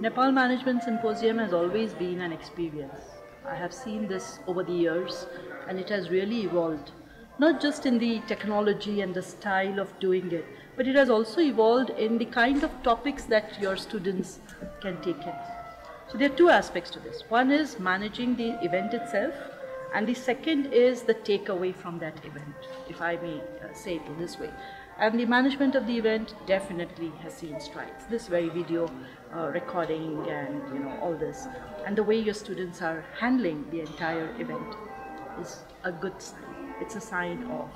Nepal Management Symposium has always been an experience. I have seen this over the years and it has really evolved. Not just in the technology and the style of doing it, but it has also evolved in the kind of topics that your students can take in. So there are two aspects to this. One is managing the event itself, and the second is the takeaway from that event, if I may uh, say it this way. And the management of the event definitely has seen strides. This very video uh, recording and you know all this, and the way your students are handling the entire event is a good sign. It's a sign of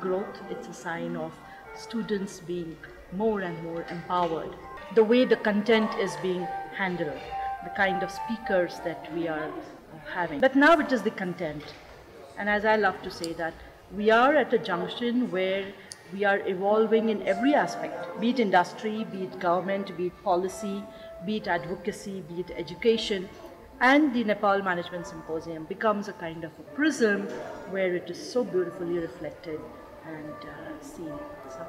growth. It's a sign of students being more and more empowered. The way the content is being handled, the kind of speakers that we are having. But now it is the content. And as I love to say that we are at a junction where we are evolving in every aspect, be it industry, be it government, be it policy, be it advocacy, be it education. And the Nepal Management Symposium becomes a kind of a prism where it is so beautifully reflected and uh, seen. So